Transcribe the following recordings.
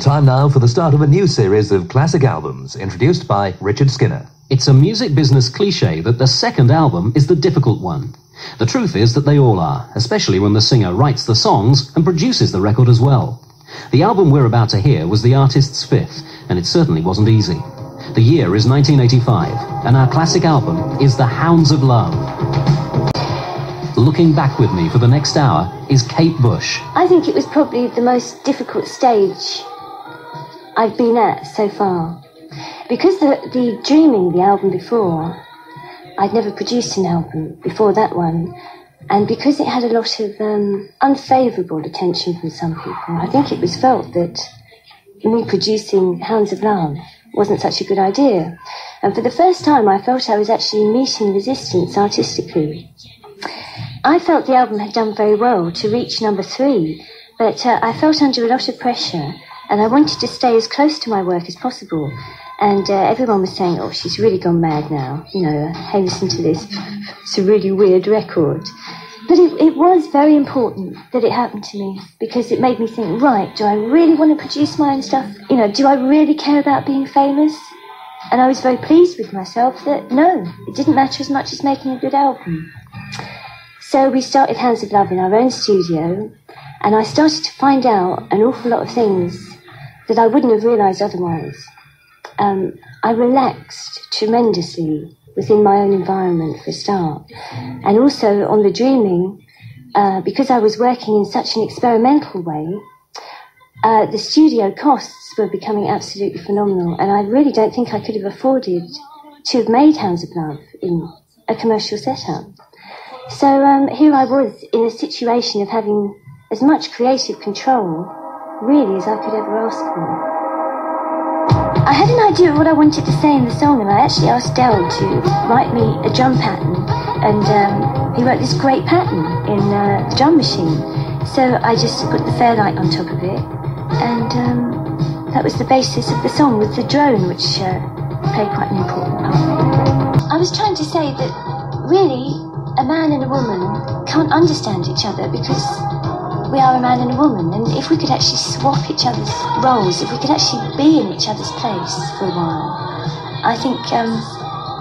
Time now for the start of a new series of classic albums introduced by Richard Skinner. It's a music business cliche that the second album is the difficult one. The truth is that they all are, especially when the singer writes the songs and produces the record as well. The album we're about to hear was the artist's fifth, and it certainly wasn't easy. The year is 1985, and our classic album is The Hounds of Love. Looking back with me for the next hour is Kate Bush. I think it was probably the most difficult stage I've been at so far. Because the, the Dreaming, the album before, I'd never produced an album before that one. And because it had a lot of um, unfavourable attention from some people, I think it was felt that me producing Hounds of Love wasn't such a good idea. And for the first time, I felt I was actually meeting resistance artistically. I felt the album had done very well to reach number three, but uh, I felt under a lot of pressure, and I wanted to stay as close to my work as possible. And uh, everyone was saying, "Oh, she's really gone mad now." You know, hey, listen to this. It's a really weird record. But it, it was very important that it happened to me because it made me think, right, do I really want to produce my own stuff? You know, do I really care about being famous? And I was very pleased with myself that no, it didn't matter as much as making a good album. So we started Hounds of Love in our own studio, and I started to find out an awful lot of things that I wouldn't have realised otherwise. Um, I relaxed tremendously within my own environment for a start. And also on the dreaming, uh, because I was working in such an experimental way, uh, the studio costs were becoming absolutely phenomenal. And I really don't think I could have afforded to have made Hounds of Love in a commercial setup. So um, here I was in a situation of having as much creative control, really, as I could ever ask for. I had an idea of what I wanted to say in the song, and I actually asked Del to write me a drum pattern, and um, he wrote this great pattern in uh, the drum machine. So I just put the Fairlight on top of it, and um, that was the basis of the song with the drone, which uh, played quite an important part. I was trying to say that really a man and a woman can't understand each other because we are a man and a woman, and if we could actually swap each other's roles, if we could actually be in each other's place for a while, I think um,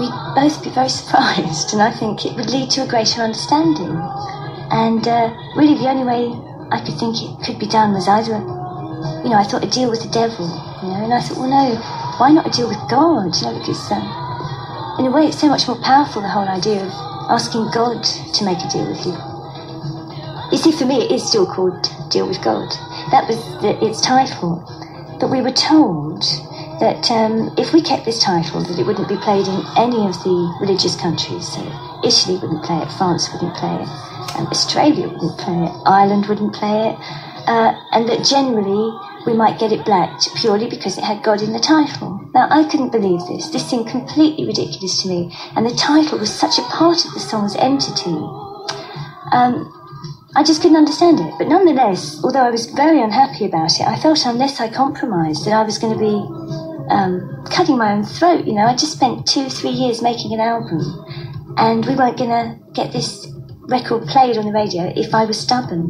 we'd both be very surprised, and I think it would lead to a greater understanding. And uh, really, the only way I could think it could be done was either, you know, I thought a deal with the devil, you know, and I thought, well, no, why not a deal with God? You know, because um, in a way, it's so much more powerful the whole idea of asking God to make a deal with you. See, for me, it is still called Deal with God. That was the, its title. But we were told that um, if we kept this title, that it wouldn't be played in any of the religious countries. So Italy wouldn't play it, France wouldn't play it, um, Australia wouldn't play it, Ireland wouldn't play it, uh, and that generally we might get it blacked purely because it had God in the title. Now, I couldn't believe this. This seemed completely ridiculous to me, and the title was such a part of the song's entity. Um, I just couldn't understand it. But nonetheless, although I was very unhappy about it, I felt unless I compromised that I was going to be um, cutting my own throat. You know, I just spent two, three years making an album, and we weren't going to get this record played on the radio if I was stubborn.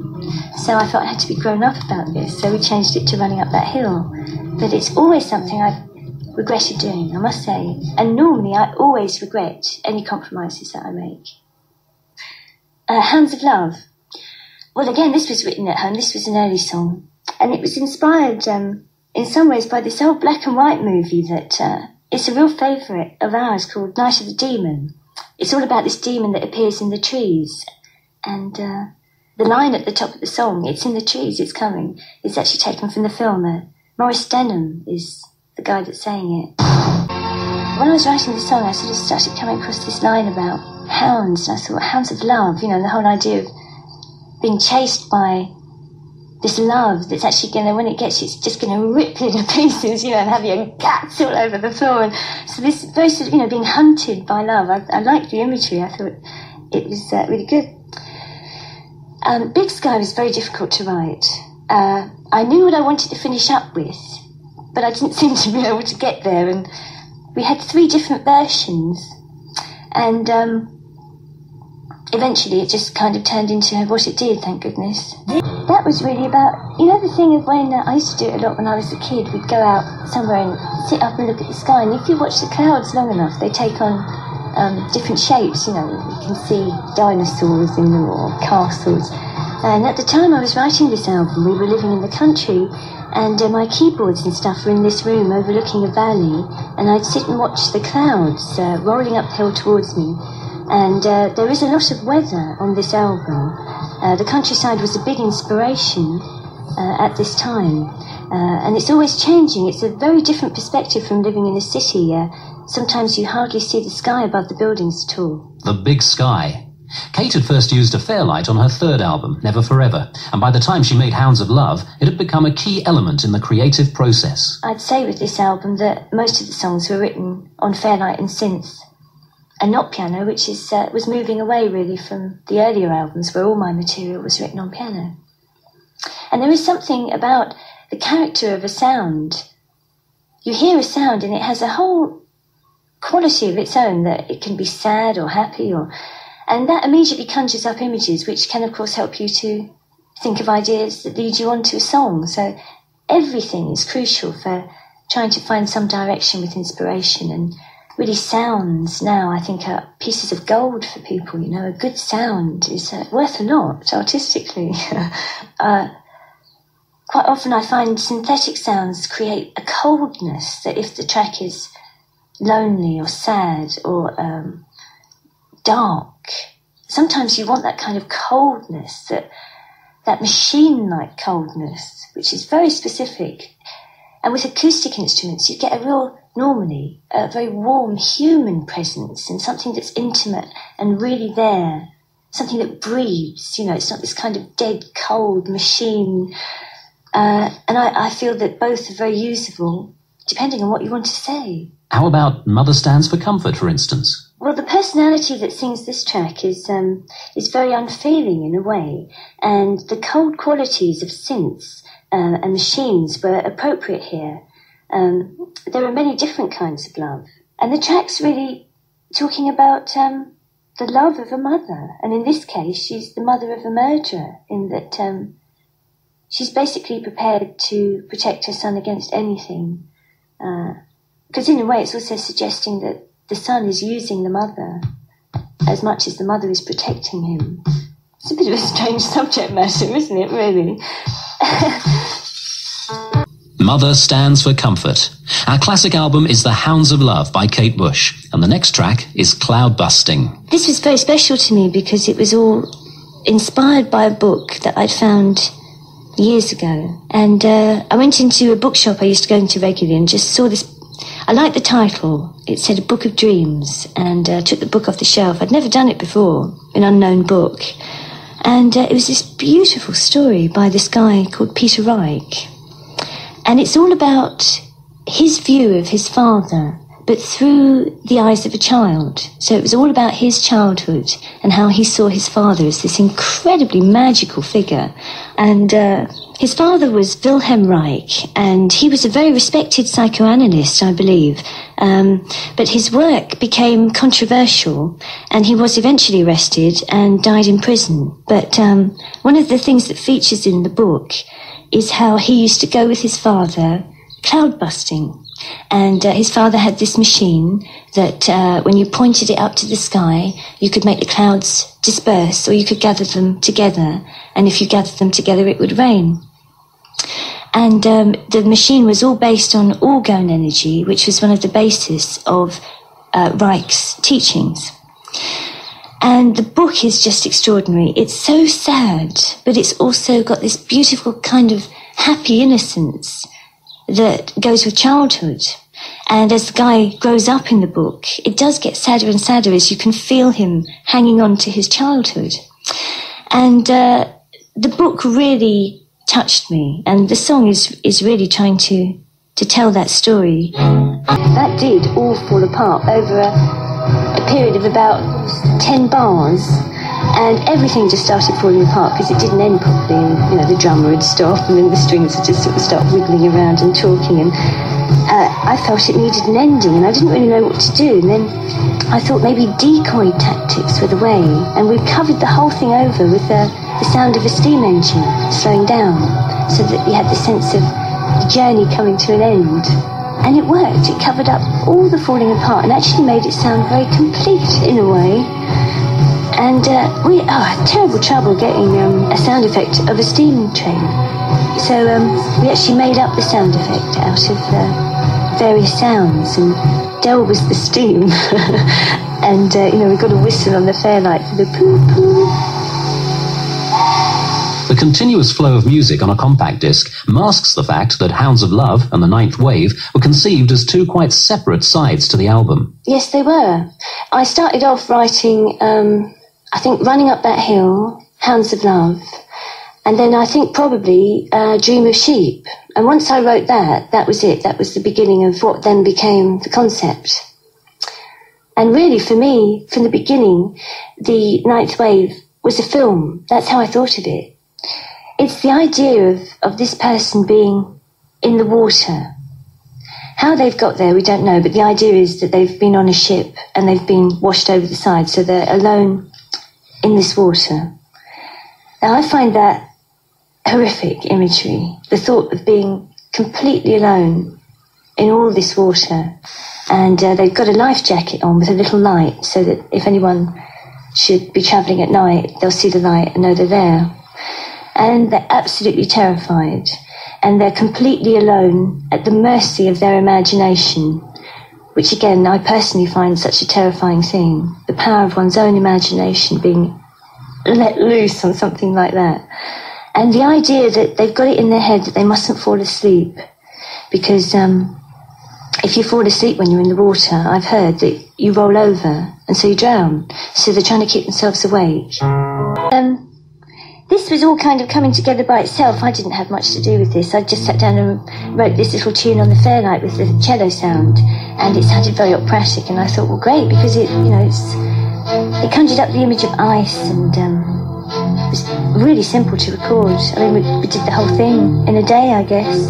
So I felt I had to be grown up about this. So we changed it to running up that hill. But it's always something I've regretted doing, I must say. And normally I always regret any compromises that I make. Uh, Hounds of Love well, again, this was written at home. This was an early song, and it was inspired um, in some ways by this old black and white movie that uh, it's a real favourite of ours called Night of the Demon. It's all about this demon that appears in the trees, and uh, the line at the top of the song, "It's in the trees, it's coming," is actually taken from the film. Uh, Maurice Denham is the guy that's saying it. When I was writing the song, I sort of started coming across this line about hounds, and I thought, hounds of love, you know, the whole idea of being chased by this love that's actually going to, when it gets you, it's just going to rip you to pieces, you know, and have your guts all over the floor. And so this very sort of, you know, being hunted by love. I, I liked the imagery. I thought it was uh, really good. Um, Big Sky was very difficult to write. Uh, I knew what I wanted to finish up with, but I didn't seem to be able to get there. And we had three different versions. And eventually it just kind of turned into what it did, thank goodness. That was really about, you know, the thing of when uh, I used to do it a lot when I was a kid. We'd go out somewhere and sit up and look at the sky, and if you watch the clouds long enough, they take on um, different shapes. You know, you can see dinosaurs in them or castles. And at the time I was writing this album, we were living in the country, and uh, my keyboards and stuff were in this room overlooking a valley, and I'd sit and watch the clouds uh, rolling uphill towards me. And uh, there is a lot of weather on this album. Uh, the countryside was a big inspiration uh, at this time. Uh, and it's always changing. It's a very different perspective from living in a city. Uh, sometimes you hardly see the sky above the buildings at all. The big sky. Kate had first used a fairlight on her third album, Never for Ever, and by the time she made Hounds of Love, it had become a key element in the creative process. I'd say with this album that most of the songs were written on fairlight and synth and not piano, which is uh, was moving away really from the earlier albums where all my material was written on piano. And there is something about the character of a sound. You hear a sound and it has a whole quality of its own that it can be sad or happy or and that immediately conjures up images which can of course help you to think of ideas that lead you on to a song. So everything is crucial for trying to find some direction with inspiration and really sounds now, I think, are pieces of gold for people. You know, a good sound is uh, worth a lot artistically. uh, quite often, I find synthetic sounds create a coldness that if the track is lonely or sad or um, dark, sometimes you want that kind of coldness, that that machine-like coldness, which is very specific. And with acoustic instruments, you get a real normally a very warm human presence and something that's intimate and really there, something that breathes. You know, it's not this kind of dead, cold machine. Uh, and I, I feel that both are very usable depending on what you want to say. How about Mother Stands for Comfort, for instance? Well, the personality that sings this track is um, is very unfeeling in a way, and the cold qualities of synths uh, and machines were appropriate here. Um, there are many different kinds of love. And the track's really talking about um, the love of a mother. And in this case, she's the mother of a murderer, in that um, she's basically prepared to protect her son against anything. Because uh, in a way, it's also suggesting that the son is using the mother as much as the mother is protecting him. It's a bit of a strange subject matter, isn't it, really? Mother stands for comfort. Our classic album is The Hounds of Love by Kate Bush, and the next track is Cloud Busting. This was very special to me because it was all inspired by a book that I'd found years ago. And uh, I went into a bookshop I used to go into regularly and just saw this. I liked the title. It said A Book of Dreams, and uh, took the book off the shelf. I'd never done it before, an unknown book. And uh, it was this beautiful story by this guy called Peter Reich and it's all about his view of his father, but through the eyes of a child. So it was all about his childhood and how he saw his father as this incredibly magical figure. And uh, his father was Wilhelm Reich, and he was a very respected psychoanalyst, I believe. Um, but his work became controversial, and he was eventually arrested and died in prison. But um, one of the things that features in the book is how he used to go with his father cloud busting. And uh, his father had this machine that uh, when you pointed it up to the sky, you could make the clouds disperse or you could gather them together. And if you gathered them together, it would rain. And um, the machine was all based on orgone energy, which was one of the basis of uh, Reich's teachings. And the book is just extraordinary. It's so sad, but it's also got this beautiful kind of happy innocence that goes with childhood. And as the guy grows up in the book, it does get sadder and sadder as you can feel him hanging on to his childhood. And uh, the book really touched me, and the song is is really trying to to tell that story. That did all fall apart over a a period of about 10 bars. And everything just started falling apart because it didn't end properly. And you know the drummer would stop and then the strings would just sort of start wiggling around and talking. And uh, I felt it needed an ending and I didn't really know what to do. And then I thought maybe decoy tactics were the way. And we covered the whole thing over with a the sound of a steam engine slowing down so that you had the sense of the journey coming to an end. And it worked. It covered up all the falling apart and actually made it sound very complete in a way. And uh, we oh, had terrible trouble getting um, a sound effect of a steam train. So um, we actually made up the sound effect out of uh, various sounds, and Del was the steam. and uh, you know we got a whistle on the fairlight for the poo poo. Continuous flow of music on a compact disc masks the fact that Hounds of Love and The Ninth Wave were conceived as two quite separate sides to the album. Yes, they were. I started off writing, um, I think, Running Up That Hill, Hounds of Love, and then I think probably uh, Dream of Sheep. And once I wrote that, that was it. That was the beginning of what then became the concept. And really, for me, from the beginning, The Ninth Wave was a film. That's how I thought of it. It's the idea of, of this person being in the water. How they've got there, we don't know, but the idea is that they've been on a ship and they've been washed over the side, so they're alone in this water. Now, I find that horrific imagery, the thought of being completely alone in all this water. And uh, they've got a life jacket on with a little light so that if anyone should be travelling at night, they'll see the light and know they're there and they're absolutely terrified and they're completely alone at the mercy of their imagination, which again I personally find such a terrifying thing. The power of one's own imagination being let loose on something like that. And the idea that they've got it in their head that they mustn't fall asleep because um, if you fall asleep when you're in the water, I've heard that you roll over and so you drown. So they're trying to keep themselves awake. Um, this was all kind of coming together by itself. I didn't have much to do with this. I just sat down and wrote this little tune on the fairlight with the cello sound, and it sounded very operatic. And I thought, well, great, because it, you know, it's, it conjured up the image of ice, and um, it was really simple to record. I mean, we, we did the whole thing in a day, I guess.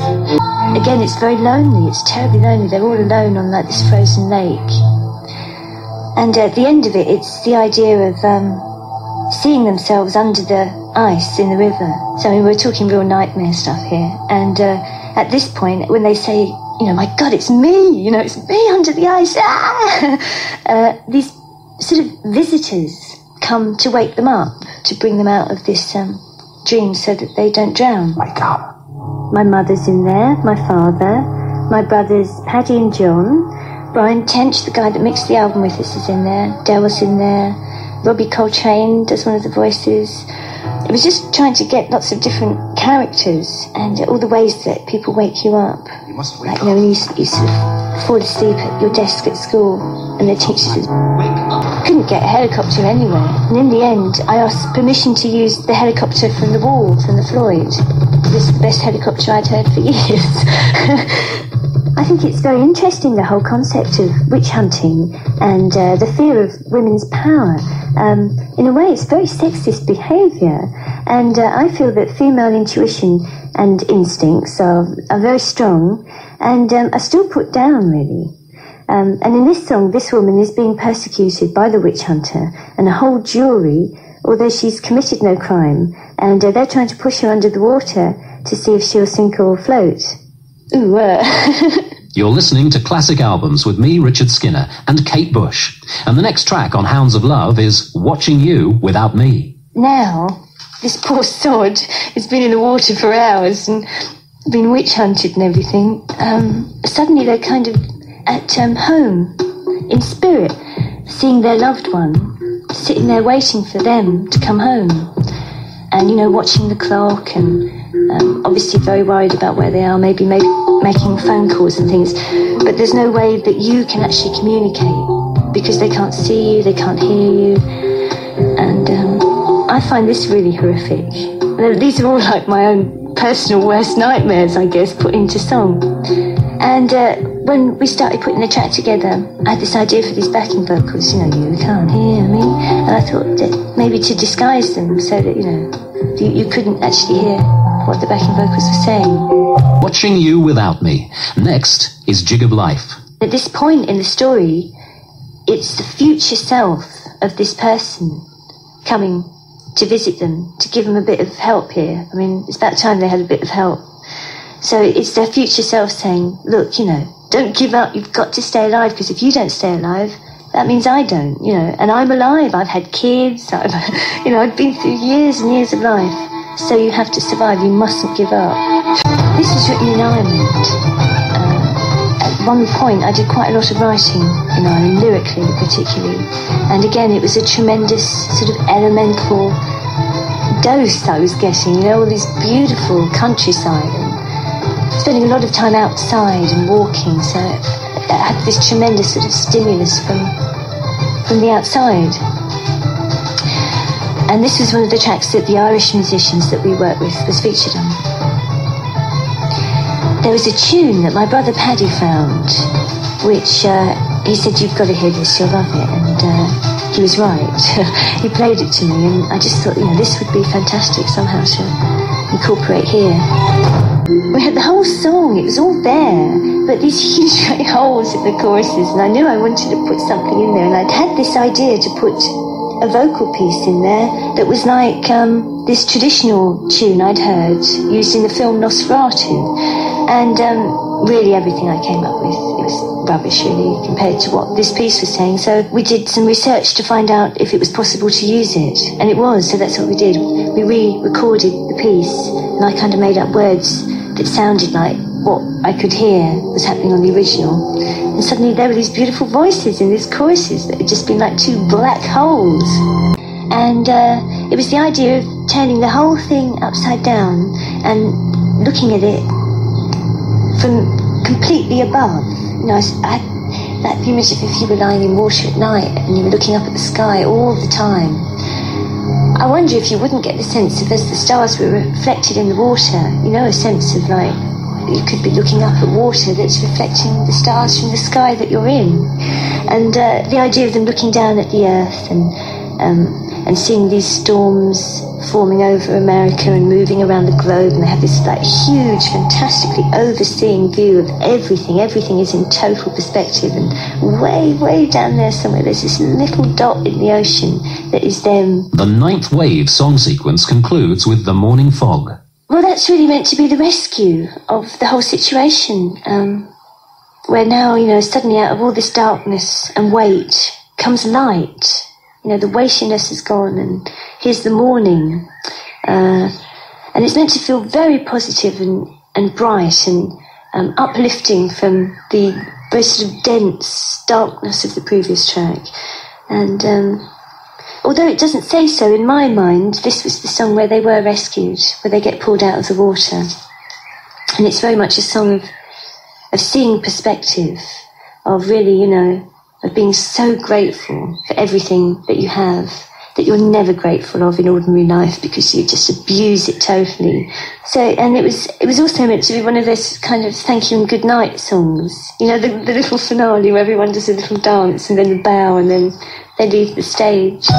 Again, it's very lonely. It's terribly lonely. They're all alone on like this frozen lake. And at the end of it, it's the idea of um, seeing themselves under the ice in the river. So I mean, we're talking real nightmare stuff here. And uh, at this point, when they say, you know, my God, it's me, you know, it's me under the ice, ah! uh, these sort of visitors come to wake them up, to bring them out of this um, dream so that they don't drown. My God. My mother's in there, my father, my brothers Paddy and John, Brian Tench, the guy that mixed the album with us, is in there, Daryl's in there, Robbie Coltrane does one of the voices. It was just trying to get lots of different characters and all the ways that people wake you up. You must wake Like, you know, when you, you sort of fall asleep at your desk at school and the teacher says, "Wake!" couldn't get a helicopter anywhere. And in the end, I asked permission to use the helicopter from the wall, from the Floyd. This is the best helicopter I'd heard for years. I think it's very interesting, the whole concept of witch hunting and uh, the fear of women's power. Um, in a way, it's very sexist behaviour, and uh, I feel that female intuition and instincts are, are very strong and um, are still put down, really. Um, and in this song, this woman is being persecuted by the witch hunter and a whole jury, although she's committed no crime, and uh, they're trying to push her under the water to see if she'll sink or float. Ooh, uh. You're listening to Classic Albums with me, Richard Skinner, and Kate Bush. And the next track on Hounds of Love is Watching You Without Me. now, this poor sod has been in the water for hours and been witch hunted and everything. Um, suddenly they're kind of at um, home, in spirit, seeing their loved one, sitting there waiting for them to come home. And, you know, watching the clock and um, obviously very worried about where they are, maybe make, making phone calls and things. But there's no way that you can actually communicate because they can't see you, they can't hear you. And um, I find this really horrific. These are all like my own personal worst nightmares, I guess, put into song. And uh, when we started putting the track together, I had this idea for these backing vocals, you know, you can't hear me. And I thought that maybe to disguise them so that, you know, you, you couldn't actually hear what the backing vocals were saying. Watching You Without Me. Next is Jig of Life. At this point in the story, it's the future self of this person coming to visit them, to give them a bit of help here. I mean, it's about time they had a bit of help. So it's their future self saying, look, you know, don't give up. You've got to stay alive because if you don't stay alive, that means I don't, you know, and I'm alive. I've had kids. I've, you know, I've been through years and years of life. So you have to survive. You mustn't give up. This was written in Ireland. Uh, at one point, I did quite a lot of writing in Ireland, lyrically particularly. And again, it was a tremendous sort of elemental dose I was getting, you know, all this beautiful countryside spending a lot of time outside and walking. So I had this tremendous sort of stimulus from from the outside. And this was one of the tracks that the Irish musicians that we worked with was featured on. There was a tune that my brother Paddy found, which uh, he said, "You've got to hear this. You'll love it." And uh, he was right. he played it to me, and I just thought, you know, this would be fantastic somehow to incorporate here. We had the whole song; it was all there, but these huge great holes in the choruses, and I knew I wanted to put something in there, and I'd had this idea to put a vocal piece in there that was like um, this traditional tune I'd heard used in the film Nosferatu. And um, really everything I came up with, it was rubbish really compared to what this piece was saying. So we did some research to find out if it was possible to use it. And it was, so that's what we did. We re-recorded the piece and I kind of made up words that sounded like what I could hear was happening on the original. And suddenly there were these beautiful voices in these choruses that had just been like two black holes. And uh, it was the idea of turning the whole thing upside down and looking at it from completely above. You know, I, that image of if you were lying in water at night and you were looking up at the sky all the time. I wonder if you wouldn't get the sense of as the stars were reflected in the water, you know, a sense of like you could be looking up at water that's reflecting the stars from the sky that you're in. And uh, the idea of them looking down at the earth and um, and seeing these storms forming over America and moving around the globe, and they have this like huge, fantastically overseeing view of everything. Everything is in total perspective, and way, way down there somewhere, there's this little dot in the ocean that is them. The ninth wave song sequence concludes with the morning fog. Well, that's really meant to be the rescue of the whole situation. Um, where now, you know, suddenly out of all this darkness and weight comes light. You know, the weightiness is gone, and here's the morning. Uh, and it's meant to feel very positive and, and bright and um, uplifting from the very sort of dense darkness of the previous track. And um, although it doesn't say so in my mind, this was the song where they were rescued, where they get pulled out of the water. And it's very much a song of, of seeing perspective, of really, you know, of being so grateful for everything that you have that you're never grateful of in ordinary life because you just abuse it totally. So, and it was it was also meant to be one of those kind of thank you and good night songs. You know, the, the little finale where everyone does a little dance and then the bow and then they leave the stage.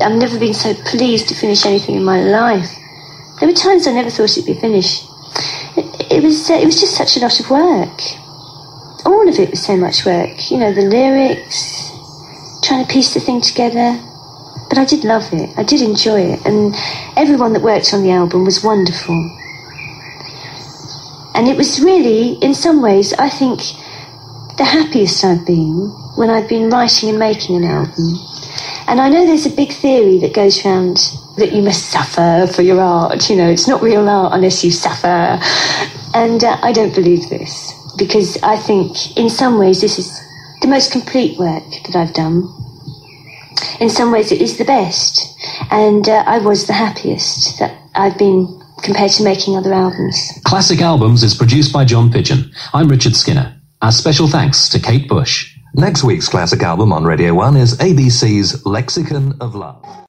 I've never been so pleased to finish anything in my life. There were times I never thought it'd be finished. It, it was uh, it was just such a lot of work all of it was so much work. You know, the lyrics, trying to piece the thing together. But I did love it. I did enjoy it. And everyone that worked on the album was wonderful. And it was really, in some ways, I think, the happiest I've been when I've been writing and making an album. And I know there's a big theory that goes around that you must suffer for your art. You know, it's not real art unless you suffer. And uh, I don't believe this because I think in some ways this is the most complete work that I've done. In some ways it is the best, and uh, I was the happiest that I've been compared to making other albums. Classic Albums is produced by John Pidgeon. I'm Richard Skinner. Our special thanks to Kate Bush. Next week's classic album on Radio 1 is ABC's Lexicon of Love.